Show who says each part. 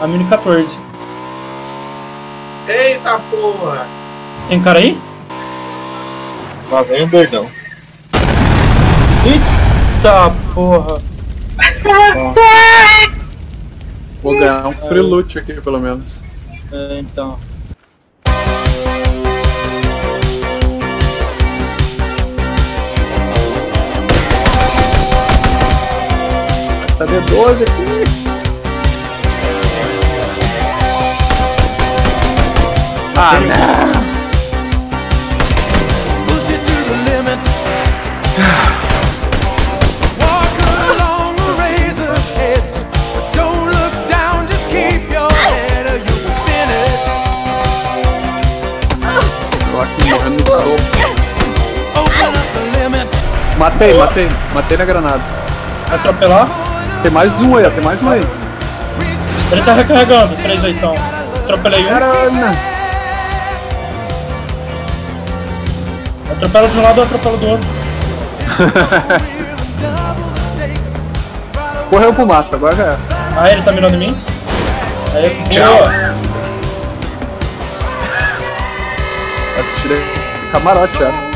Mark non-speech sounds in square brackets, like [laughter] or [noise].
Speaker 1: A mini 14.
Speaker 2: Eita porra!
Speaker 1: Tem cara aí?
Speaker 3: Lá vem o Berdão.
Speaker 1: Eita porra.
Speaker 4: Vou ganhar um free loot aqui, pelo menos.
Speaker 1: É, então.
Speaker 4: Tá D12 aqui. Ah, não! Matei, matei. Matei na granada.
Speaker 1: Vai atropelar?
Speaker 4: Tem mais um aí, ó. Tem mais um aí.
Speaker 1: Ele tá recarregando, 3 oitão. Atropelei um.
Speaker 4: Caralho!
Speaker 1: Atropela de um lado, atropela do outro. [laughs]
Speaker 4: Correu pro mato, agora já é.
Speaker 1: Ah, ele tá mirando em mim? Aí,
Speaker 2: Tchau.
Speaker 1: boa.
Speaker 4: Essa tirei camarote essa.